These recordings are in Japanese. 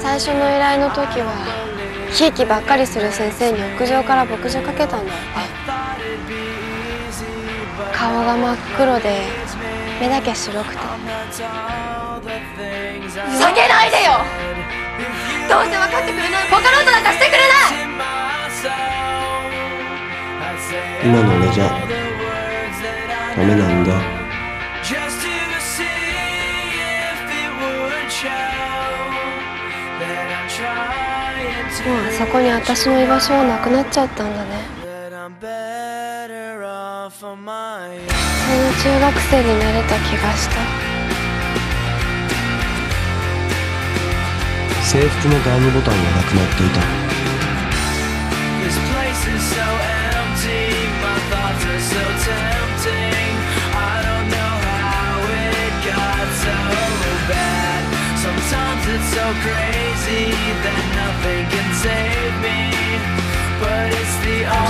最初の依頼の時はひいきばっかりする先生に屋上から牧場かけたんだよね Thought it'd be easy, but 顔が真っ黒で目だけ白くて。ざけないでよ！どうせ分かってくれない。ボカロートなんかしてくれない！今の俺じゃダメなんだもうあそこに私の居場所はなくなっちゃったんだね。そんな中学生になれた気がした。制服のガウンボタンがなくなっていた。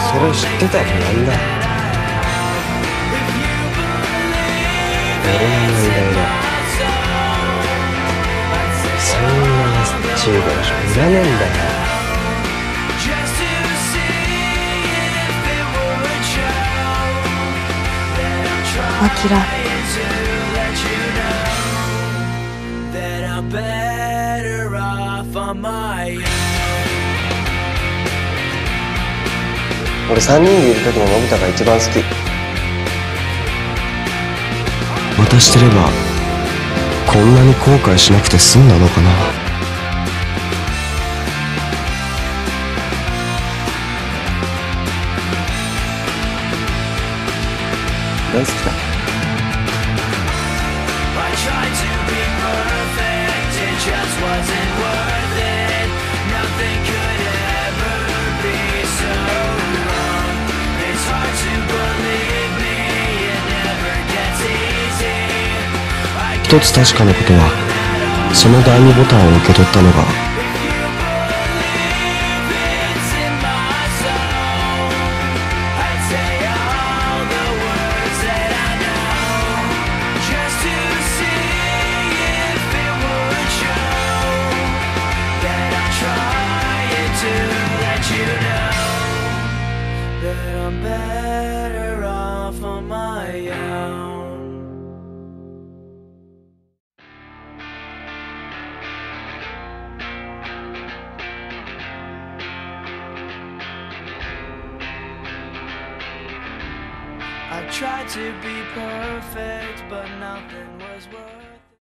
それてたってだ俺の偉ないらんだよ Akira. That I'm better off on. 俺3人でいる時ののび太が一番好き。渡してればこんなに後悔しなくて済んだのかな。大好きだ一つ確かなことはその第二ボタンを受け取ったのが I tried to be perfect, but nothing was worth